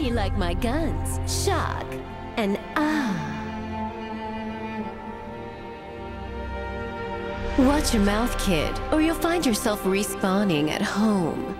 you like my guns? Shock and ah. Watch your mouth, kid, or you'll find yourself respawning at home.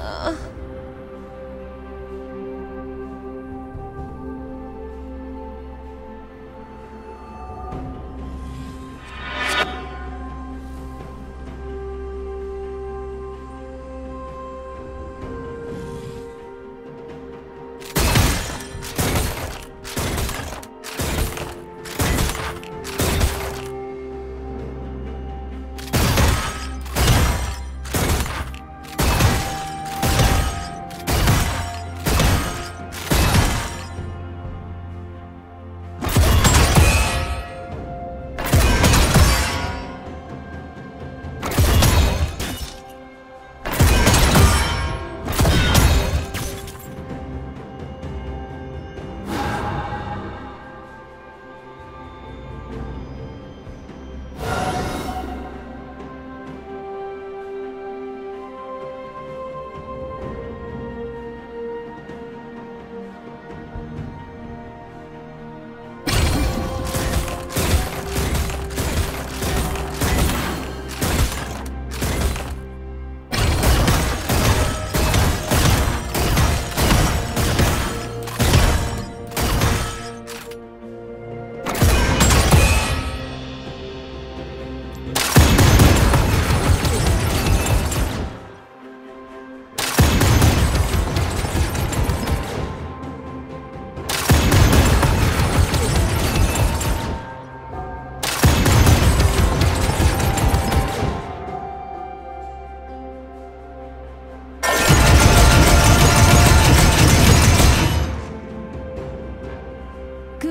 啊。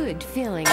good feeling.